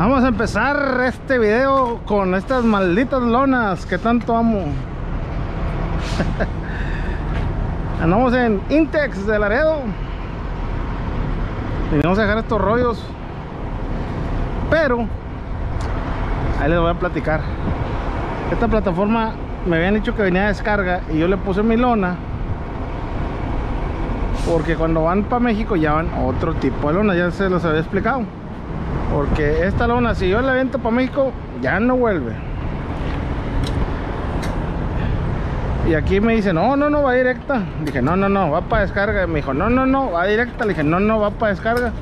Vamos a empezar este video con estas malditas lonas que tanto amo. Andamos en Intex de Laredo. Y vamos a dejar estos rollos. Pero, ahí les voy a platicar. Esta plataforma me habían dicho que venía de descarga y yo le puse mi lona. Porque cuando van para México ya van otro tipo de lona, ya se los había explicado. Porque esta lona, si yo la viento para México, ya no vuelve. Y aquí me dice, no, no, no, va directa. Dije, no, no, no, va para descarga. Me dijo, no, no, no, va directa. Le dije, no, no, va para descarga.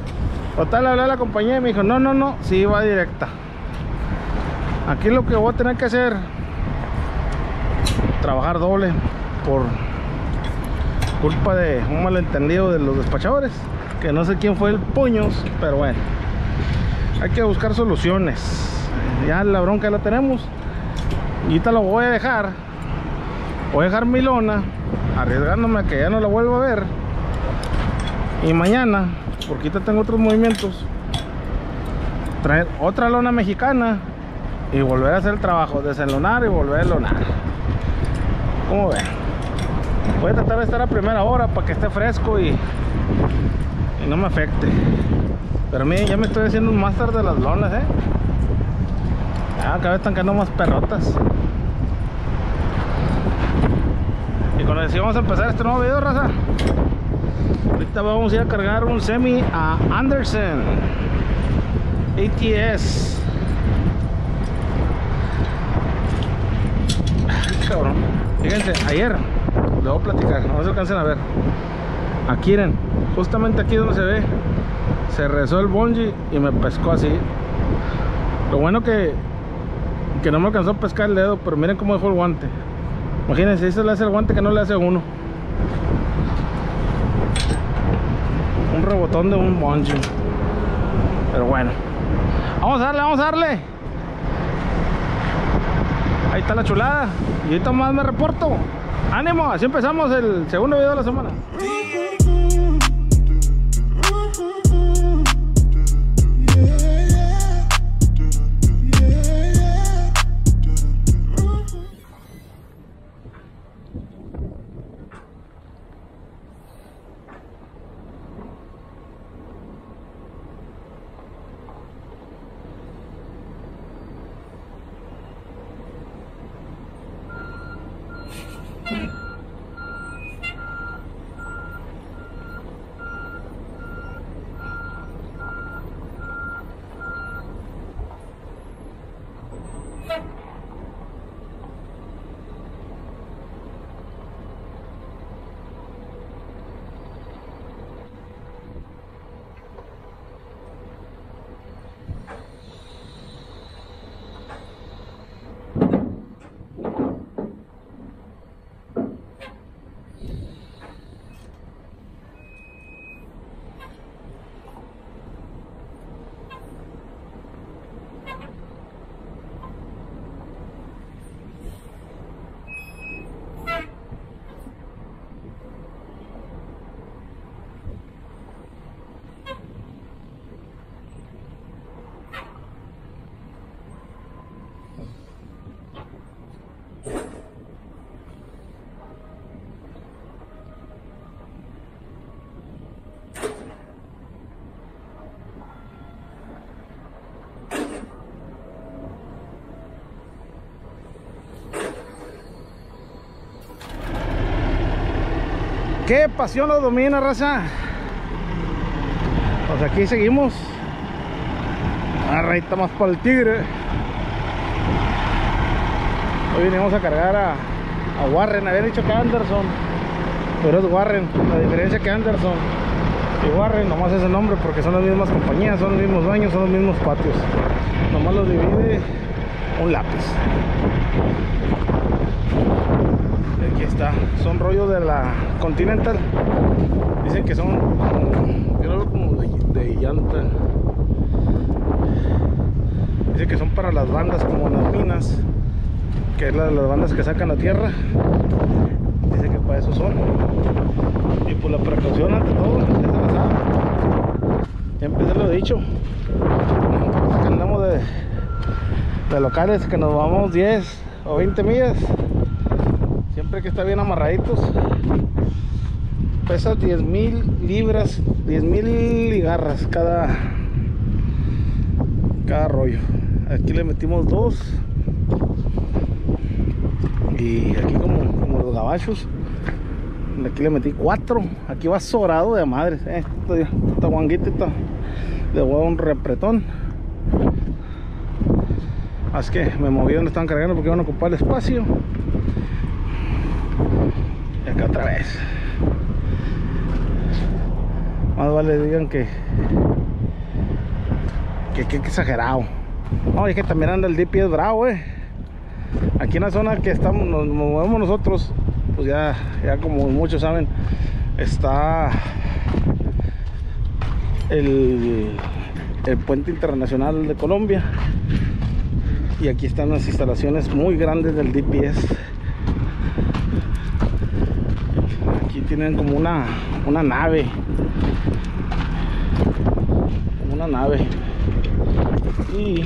Total, hablé a la compañía y me dijo, no, no, no, sí, va directa. Aquí lo que voy a tener que hacer, trabajar doble por culpa de un malentendido de los despachadores. Que no sé quién fue el puños, pero bueno hay que buscar soluciones. Ya la bronca la tenemos. Y ahorita lo voy a dejar. Voy a dejar mi lona arriesgándome a que ya no la vuelva a ver. Y mañana porque ahorita tengo otros movimientos traer otra lona mexicana y volver a hacer el trabajo desenlonar y volver a lonar como ven voy a tratar de estar a primera hora para que esté fresco y, y no me afecte pero miren, ya me estoy haciendo un máster de las lonas, eh. cada vez están quedando más perrotas. Y con eso vamos a empezar este nuevo video, raza. Ahorita vamos a ir a cargar un semi a Anderson ATS. Cabrón. Fíjense, ayer, le voy a platicar, no se alcancen a ver. Aquí, miren, justamente aquí donde se ve se rezó el bungee y me pescó así. Lo bueno que que no me alcanzó a pescar el dedo pero miren cómo dejó el guante. Imagínense, si se le hace el guante que no le hace uno. Un rebotón de un bungee. Pero bueno. Vamos a darle, vamos a darle. Ahí está la chulada. Y ahorita más me reporto. Ánimo, así empezamos el segundo video de la semana ¿Qué pasión lo domina, raza? Pues aquí seguimos. Ahora más para el tigre. Hoy venimos a cargar a, Warren. Había dicho que Anderson. Pero es Warren. La diferencia que Anderson y Warren nomás es el nombre porque son las mismas compañías, son los mismos dueños, son los mismos patios. Nomás los divide un lápiz está son rollos de la Continental. Dicen que son yo lo veo como de, llanta. Dice que son para las bandas como las minas que es la las bandas que sacan la tierra. Dice que para eso son. Y por la precaución ante todo ya empecé lo dicho. Andamos de de locales que nos vamos 10 o 20 millas que está bien amarraditos. Pesa 10 mil libras 10 mil ligarras cada cada rollo. Aquí le metimos dos. Y aquí como, los gabachos. Aquí le metí cuatro. Aquí va sobrado de madres eh, esta guanguita de huevo un repretón. Así que me moví donde estaban cargando porque iban a ocupar el espacio otra vez. Más vale digan que que, que, exagerado. No, es que también anda el DP es bravo eh. Aquí en la zona que estamos nos movemos nosotros pues ya ya como muchos saben está el, el puente internacional de Colombia. Y aquí están las instalaciones muy grandes del DPS aquí tienen como una una nave. Como una nave. Y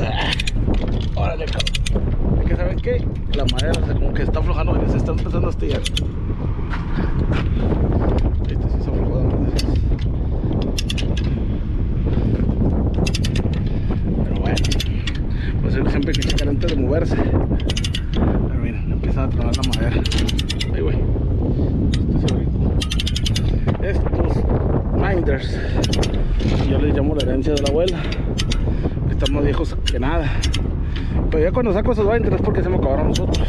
ah, órale cabrón. Que saben que la madera como que está aflojando y se está empezando a estallar este sí se aflojó pero bueno pues siempre hay que checar antes de moverse pero miren empiezan a tronar la madera ahí güey este estos minders yo les llamo la herencia de la abuela están más viejos que nada pero ya cuando saco esos es porque se me acabaron nosotros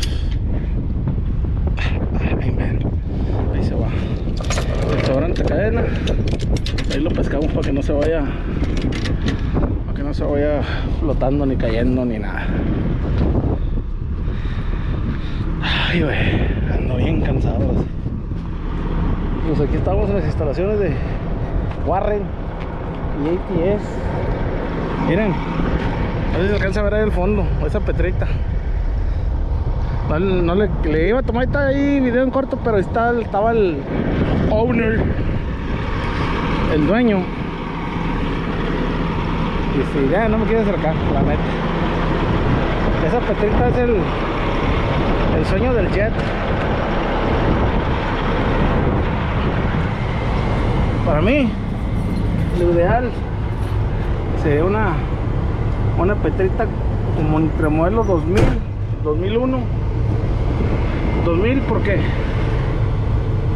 ahí, ahí se va. Restaurante cadena. Ahí lo pescamos para que no se vaya para que no se vaya flotando ni cayendo ni nada. Ay güey. Ando bien cansado pues aquí estamos en las instalaciones de Warren y ATS miren a ver si se alcanza a ver ahí el fondo esa petrita. No, no le, iba a tomar ahí video en corto pero está, estaba el owner el dueño. Y si ya no me quiere acercar la neta. Esa petrita es el el sueño del jet. Para mí lo ideal sería una una petrita como entre modelo 2000 2001 2000 ¿por qué?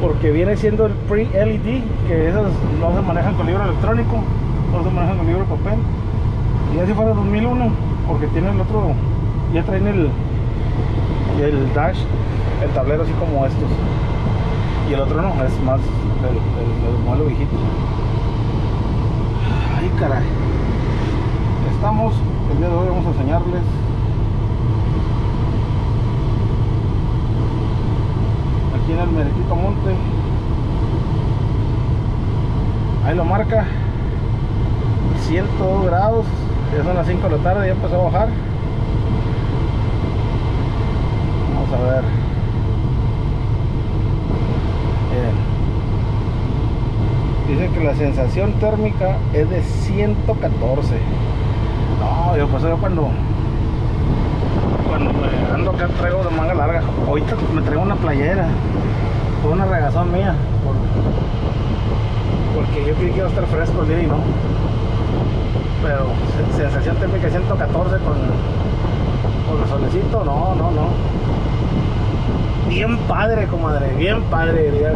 porque viene siendo el pre-LED que esas no se manejan con libro electrónico no se manejan con libro de papel. Y así fuera 2001 porque tiene el otro ya traen el el dash el tablero así como estos. Y el otro no, es más del, del, del modelo viejito. Ay caray estamos el día de hoy vamos a enseñarles aquí en el Merequito Monte. Ahí lo marca. 102 grados. Ya son las 5 de la tarde ya empezó a bajar. Vamos a ver. Bien. dice que la sensación térmica es de 114 no, yo pues yo cuando cuando me ando acá traigo de manga larga. Ahorita me traigo una playera fue una regazón mía por, porque yo creí estar fresco el día y no. Pero sensación térmica 114 con, con el solecito no, no, no. Bien padre comadre, bien padre dirían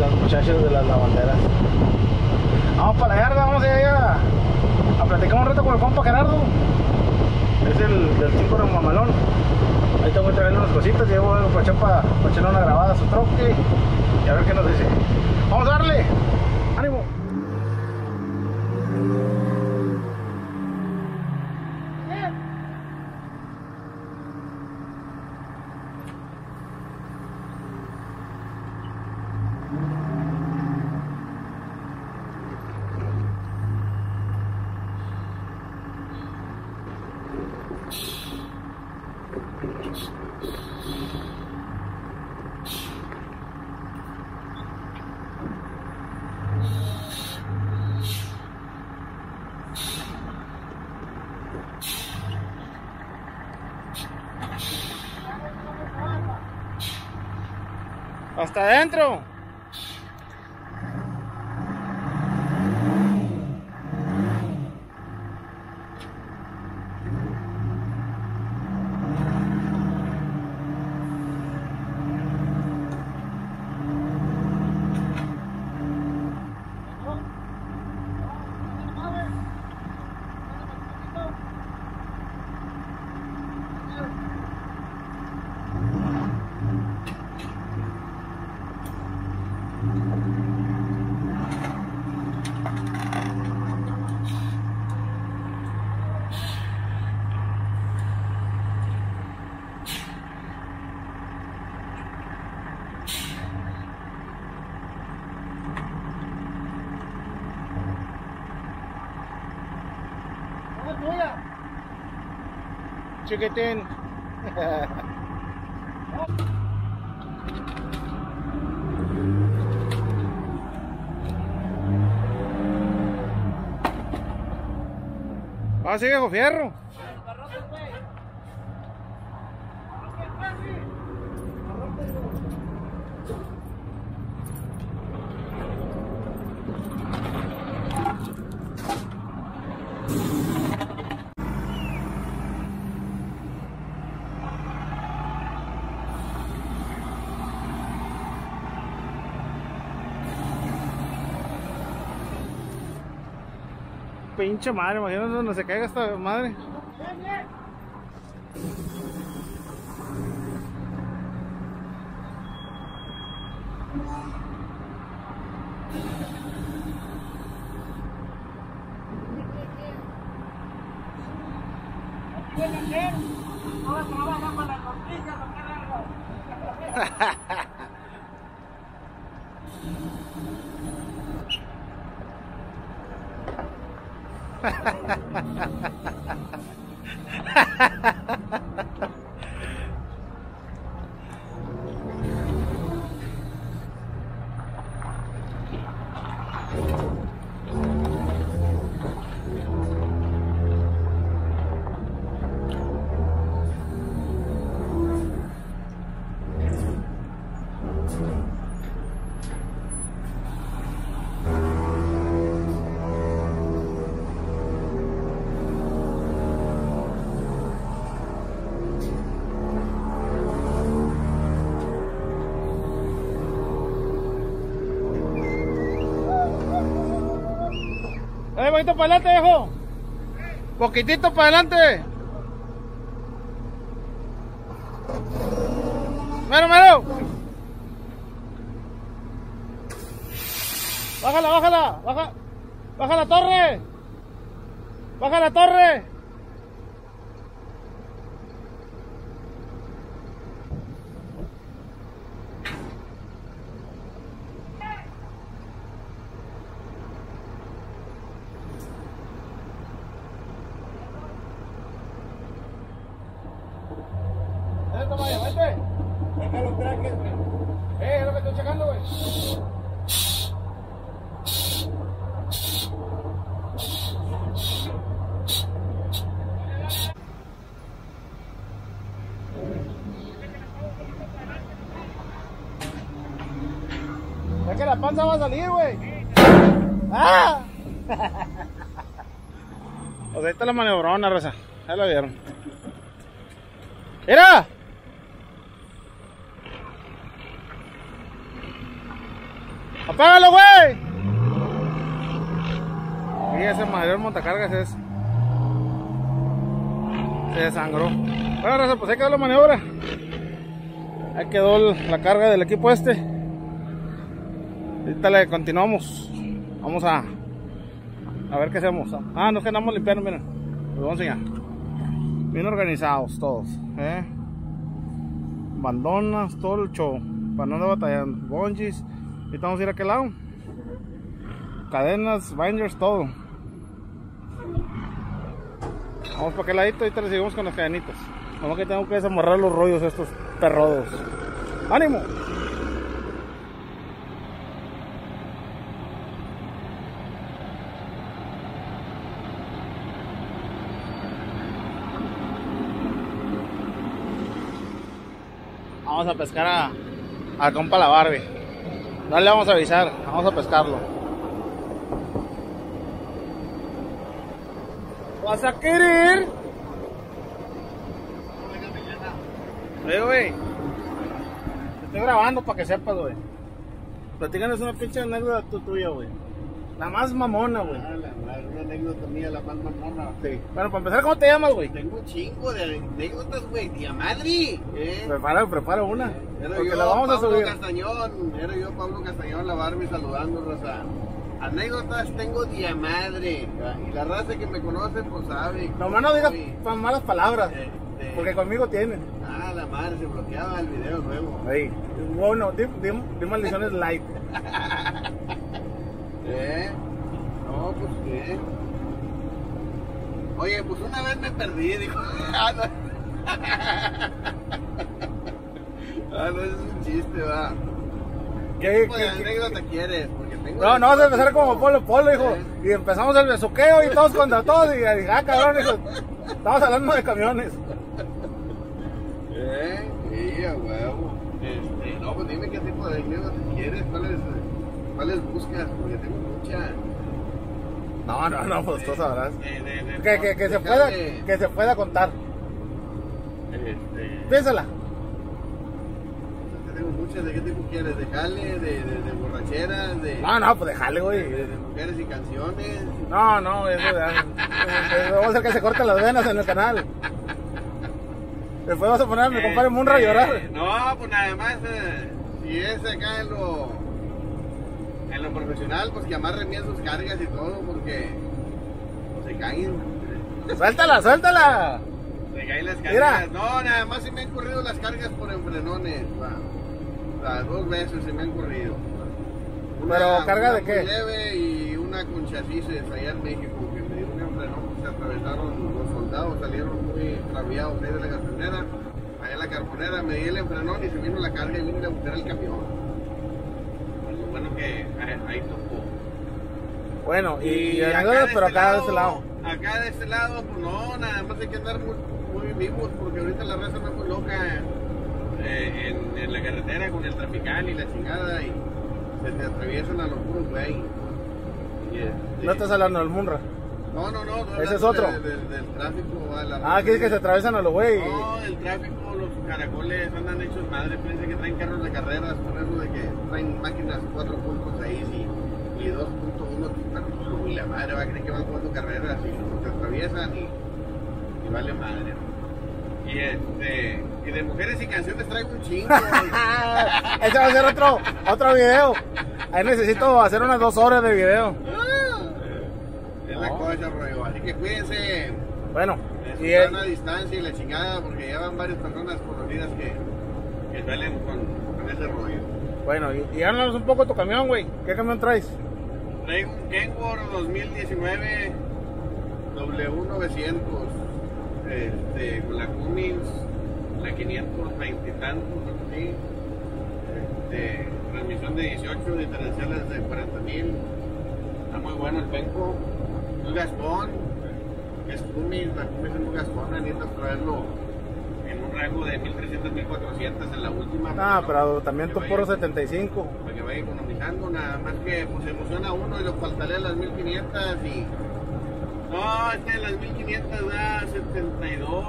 las muchachas de las lavanderas. Vamos para la yarda, vamos allá a platicar un rato con el compa Gerardo. Es el del 5 de mamalón. Ahí tengo que traerle unas cositas llevo algo para echar, una grabada a su troque y a ver qué nos dice. Vamos a darle Hasta adentro. Chiquitín. Ah, sí, viejo fierro. Pinche madre, imagínate donde se caiga esta madre. Poquito para adelante, viejo. Poquitito para adelante. Güey. Eh, es lo que estoy checando, güey. Es que la panza va a salir, güey. ¡Ah! Pues ahí está la maniobrona, raza. Ya la vieron. ¡Mira! ¡Apágalo, güey! Y ese mayor montacargas es. Se desangró. Bueno, raza, pues ahí quedó la maniobra. Ahí quedó la carga del equipo este. Ahorita le continuamos. Vamos a. A ver qué hacemos. Ah, nos quedamos limpiando, miren. Les voy a. Bien organizados todos. ¿eh? Bandonas, todo el show. Para no andar batallando. Bungees. Ahorita vamos a ir a aquel lado. Cadenas, binders, todo. Vamos para aquel ladito, ahorita le seguimos con las cadenitas. Vamos que tengo que desamarrar los rollos estos perrodos. ¡Ánimo! Vamos a pescar a, al compa la Barbie. No le vamos a avisar, vamos a pescarlo. ¿Vas a querer? Eh, güey. Te estoy grabando para que sepas, güey. Platícanos una pinche anécdota tu- tuya, güey. La más mamona, güey. Ah, la una anécdota mía, la más mamona. Sí. Bueno, para empezar, ¿cómo te llamas, güey? Tengo un chingo de anécdotas, güey. Tía madre. ¿eh? Prepara, prepara una. Era Porque yo, la vamos a Pablo subir. Castañón. Era yo, Pablo Castañón, la Barbie, saludando, raza. Anécdotas tengo día madre. Y la raza que me conoce, pues sabe. Nomás no digas malas palabras. este, Porque conmigo tienen. Ah, la madre, se bloqueaba el video nuevo. Bueno, di, di, di maldiciones light. ¿Eh? No, pues qué. Oye, pues una vez me perdí, dijo. Ah, no. Ah, no, es un chiste, va. ¿Qué, ¿Qué tipo de qué- qué- anécdota quieres? Porque tengo No, no, vas a empezar como Polo Polo, hijo. Y empezamos el besuqueo y todos contra todos. Y dije, ah, cabrón, hijo. Estamos hablando de camiones. ¿Eh? Sí, a huevo. Este, no, pues dime qué tipo de anécdota quieres, cuáles, cuáles buscas, porque tengo muchas. No, no, no, pues tú sabrás. De- de- de- Que, que, que se pueda, que se pueda contar. Este, Piénsala. Muchas, ¿de qué tipo quieres? ¿De jale, de, de, de borracheras, de, No, no, pues de, güey. de mujeres y canciones? No, no, eso Vamos a hacer que se corten las venas en el canal. Después vas a poner a mi compadre Munra a llorar. Eh, No, pues nada más, eh, si es acá en lo, en lo profesional, pues que amarren bien sus cargas y todo, porque pues, se caen. Suéltala, suéltala. Se caen las cargas. Mira. No, nada más se me han corrido las cargas por enfrenones. va. Sea, dos veces se me han corrido. ¿Pero carga de muy qué? leve y una con chasis allá en México que me dio un enfrenón, se atravesaron los soldados, salieron muy extraviados ahí de la gasolinera, allá en la carbonera, me di el enfrenón y se vino la carga y vine a buscar el camión. Pues lo bueno que ahí, tocó. Bueno, y, y acá anécdota, de pero este acá de este lado. Acá de este lado, pues no, nada más hay que andar muy, muy vivos porque ahorita la raza anda muy loca eh, en, en la carretera con el trafical y la chingada y se te atraviesan a los puros güey. Este, No estás hablando del Munra. no, no, no, no, Ese es otro. de- de- del tráfico. a la Ah, aquí es que se atraviesan a los güey. No, el tráfico, los caracoles andan hechos madre, piensa que traen carros de carreras, por eso de que traen máquinas 4.6 y, y 2.1 pero, y la madre va a creer que van jugando carreras y se atraviesan y, y vale madre. Y este, y de mujeres y canciones traigo un chingo. Ese va a ser otro, otro video. Ahí necesito hacer unas dos horas de video. es la cosa, rollo. Así que cuídense. Bueno, y el- una distancia y la chingada, porque ya van varias personas conocidas que, que salen con, con ese rollo. bueno, y, y háblanos un poco de tu camión, güey. ¿Qué camión traes? Traigo un Kenworth 2019 W900 este, con la Cummins, la 520 y tantos, así. Este, transmisión de 18, diferenciales de 40 mil. Está muy bueno el penco. Un Gaspón, es Cummins, la Cummins es un Gaspón, necesitas traerlo en un rango de 1300, 1400 en la última. Ah, pero también puro vaya- 75. para que vaya economizando, nada más que pues emociona uno y lo faltaré a las 1500 y no, este de las 1500 da 72,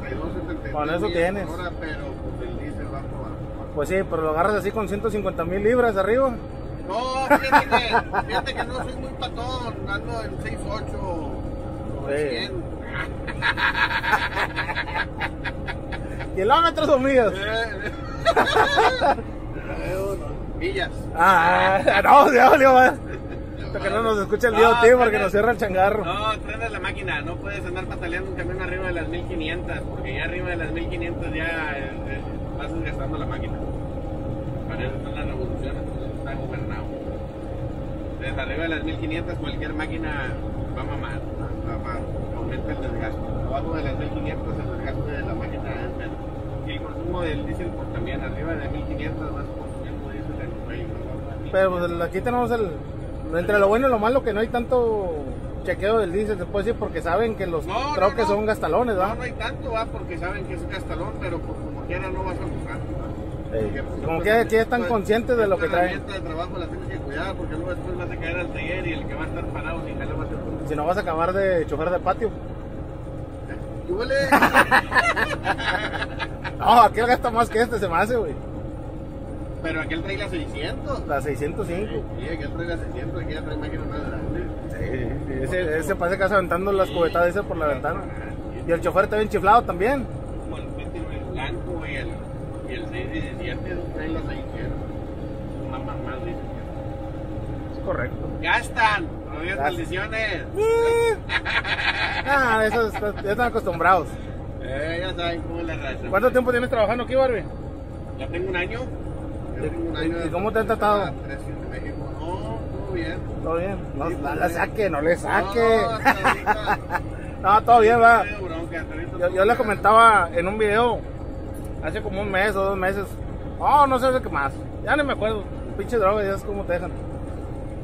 72, 73 Con eso tienes. hora, pero pues el diésel va por Pues sí, pero lo agarras así con 150 mil libras arriba. No, fíjate que, fíjate que no soy muy patón, ando en 68 sobre Sí. 100. Kilómetros o millas. Millas. Ah, no, ya más. Que no nos escuche el No, DOT porque prende- nos cierra el changarro. No, trenes la máquina, no puedes andar pataleando un camión arriba de las 1500, porque ya arriba de las 1500 ya eh, eh, vas desgastando la máquina. Para eso son las revoluciones, está gobernado. Entonces, arriba de las 1500 cualquier máquina va a mamar, va, va- aumenta el desgaste. Abajo de las 1500 el desgaste de la máquina es menos. Y el consumo del diésel pues también, arriba de 1500 vas consumiendo diésel en el vehículo. Pero pues aquí tenemos el. Entre lo bueno y lo malo que no hay tanto chequeo del diésel, se puede decir, porque saben que los No, no, troques no. son gastalones, No, ¿va? no hay tanto, va, porque saben que es gastalón, pero pues como quiera no vas a. Porque, pues, Como pues, que ya están pues, conscientes de lo que traen. herramienta de trabajo la tienes que cuidar porque luego después vas a caer al taller y el que va a estar parado sin jale va a ser tú. Si no vas a acabar de chofer de patio. ¿Qué huele? No, aquel gasta más que este, se me hace, güey. Pero aquel trae la 600. La 605. Sí, aquel trae la 600, aquí ya trae máquinas más grandes. Sí, ese, ese que está aventando las cubetadas esas por la ventana. Y el chofer está bien chiflado también. Como el blanco y el, y el 617, esos traen la 600. Más, más, más. Es correcto. Gastan, Gastan. maldiciones. Ah, esos ya están acostumbrados. Eh, ya saben cómo es la raza. ¿Cuánto tiempo tienes trabajando aquí, Barbie? Ya tengo un año. ¿Y cómo te han tratado? Ah, todo bien. ¿Todo bien? No, no le saque, no le saque. No, todo bien, va. Yo, yo le comentaba en un video hace como un mes o dos meses. Oh, no sé de qué más. Ya no me acuerdo. Pinche droga, ya es como te dejan.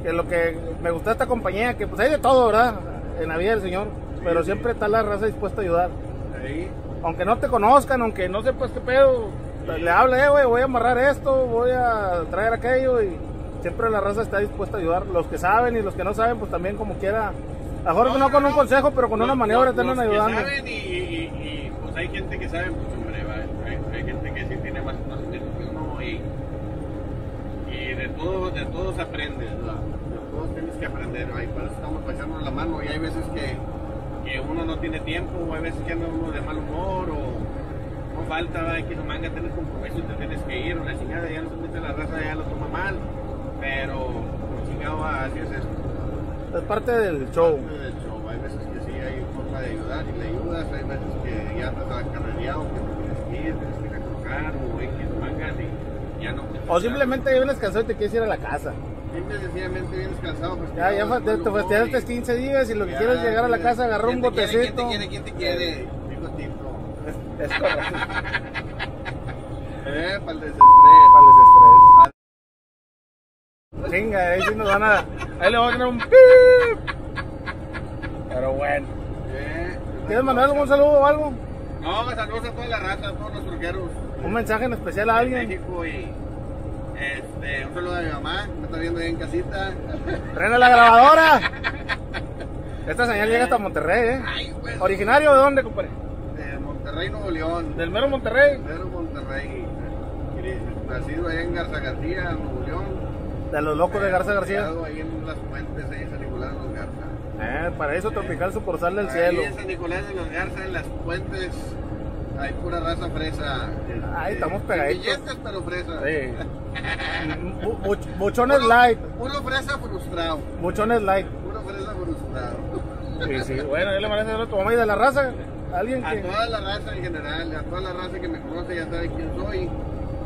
Que lo que me gustó de esta compañía, que pues hay de todo, ¿verdad? En la vida del Señor. Pero siempre está la raza dispuesta a ayudar. Ahí. Aunque no te conozcan, aunque no sepas qué pedo, le habla, eh, güey, voy a amarrar esto, voy a traer aquello y siempre la raza está dispuesta a ayudar. Los que saben y los que no saben, pues también como quiera. A lo mejor no, con un consejo, pero con una maniobra andan los que ayudando. saben y, y- y, pues hay gente que sabe mucho, hombre. Hay, hay gente que sí tiene más conocimiento que uno y, y de todo, de todos aprendes, de todos tienes que aprender, y para eso estamos pasándonos la mano y hay veces que, que uno no tiene tiempo, o hay veces que anda uno de mal humor, o no falta, ¿va? que no manga, tienes compromiso y te tienes que ir, la chingada, ya no se la raza, ya lo toma mal, pero, chingado, va, así es esto. Es parte del show. Parte del show. Hay veces que sí hay forma de ayudar y le ayudas, hay veces que ya estás acarreado, que no tienes que ir, tienes que ir a colocar o hay que mangas y ya no. O simplemente vienes cansado y te quieres ir a la casa. Simple sencillamente vienes cansado. Pues, Ya, ya te, te fastidiaste 15 días y lo que quieres es llegar a la casa, agarrar un botecito. ¿Quién te quiere? ¿Quién te quiere? Es, correcto. Eh, para el desestrés. Para el desestrés. Chinga, ahí sí nos van a. Ahí le vamos a poner un pip. Pero bueno. Eh, ¿Quieres mandar algún saludo o algo? No, saludos a toda la raza, a todos los truqueros. Un mensaje en especial a alguien. México y este, un saludo a mi mamá, que me está viendo ahí en casita. ¡Prende la grabadora! Esta señal llega hasta Monterrey, ¿eh? Ay, güey. ¿Originario de dónde, compadre? Monterrey, Nuevo León. Del mero Monterrey. Pedro Monterrey. Nacido ahí en Garza García, Nuevo León. De los locos de Garza García. Ahí en las fuentes, ahí en San Nicolás de los Garza. Eh, paraíso tropical sucursal del Ahí cielo. en San Nicolás de los Garza, en las fuentes, hay pura raza fresa. Ay, estamos Sin pegaditos. Billetes, pero fresa. Sí. Buchones Puro- light. Puro fresa frustrado. Buchones light. Puro fresa frustrado. Sí, sí. Bueno, yo le mandé a tu mamá y de la raza. Alguien A que. toda la raza en general, a toda la raza que me conoce ya sabe quién soy,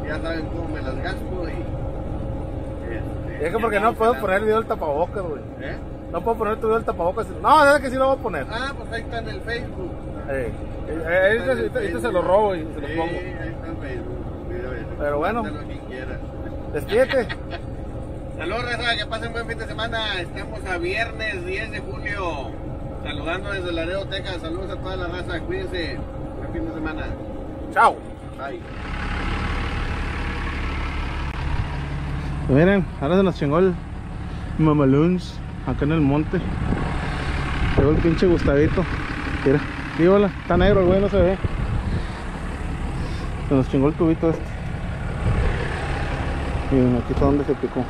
ya saben cómo me las gasto y... Este, es que porque no puedo poner video del tapabocas, güey. ¿Eh? No puedo poner tu video del tapabocas. No, es que sí lo voy a poner. Ah, pues ahí está en el Facebook. Eh, eh, ahorita- ahorita se lo robo y se lo Sí, pongo. ahí está en Facebook. Pero bueno. Despídete. Saludos, raza, que pasen buen fin de semana. Estamos a viernes 10 de julio. Saludando desde Laredo, Texas. Saludos a toda la raza. Cuídense. Buen fin de semana. Chao. Bye. Miren, ahora se nos chingó el Mamaluns acá en el monte. Llegó el pinche Gustavito. Mira, dígola, está negro el güey, no se ve. Se nos chingó el tubito este. Miren, aquí está donde se picó.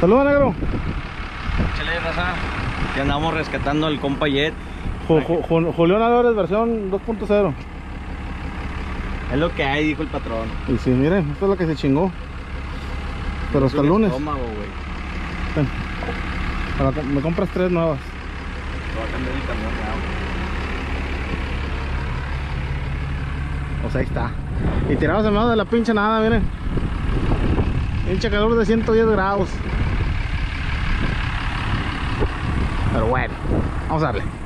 Saludos, negro. Chale, raza. Que andamos rescatando al compa Jet. Ju- Ju- Julián Álvarez, versión 2.0. Es lo que hay, dijo el patrón. Y sí, miren, esta es la que se chingó. Pero hasta el Es un lunes. estómago, güey. Ven. Para que- me compras tres nuevas. A cambiar el camión. O sea, ahí está. Y tirados al lado de la pinche nada, miren. Pinche calor de 110 grados. Pero bueno, vamos a darle.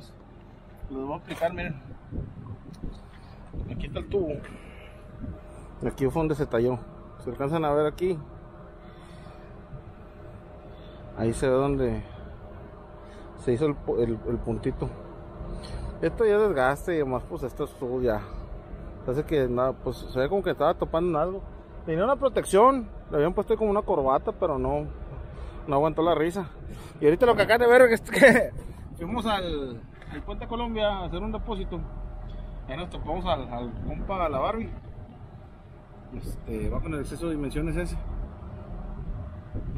Salvarnos. Les voy a explicar, miren. Aquí está el tubo. Aquí fue donde se talló. Se alcanzan a ver aquí. Ahí se ve donde se hizo el, pu- el- el puntito. Esto ya es desgaste y además pues esto es ya. Que nada, pues se ve como que estaba topando en algo. Tenía una protección, le habían puesto como una corbata, pero no, no aguantó la risa. Y ahorita lo que acá de ver es que fuimos al, Puente Colombia a hacer un depósito. Ya nos topamos al, al compa, a la Barbie. Este, va con el exceso de dimensiones ese.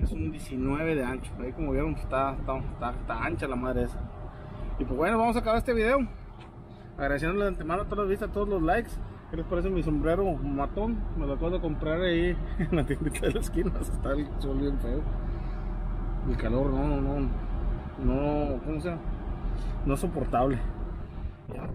Es un 19 de ancho. Ahí como vieron está, está, está, está ancha la madre esa. Y pues bueno, vamos a acabar este video. Agradeciéndole de antemano a todas las vistas, a todos los likes. ¿Qué les parece mi sombrero matón? Me lo acabo de comprar ahí en la tiendita de la esquina. Está el sol bien feo. El calor, no, no, no. No, ¿cómo se llama? No soportable. Ya.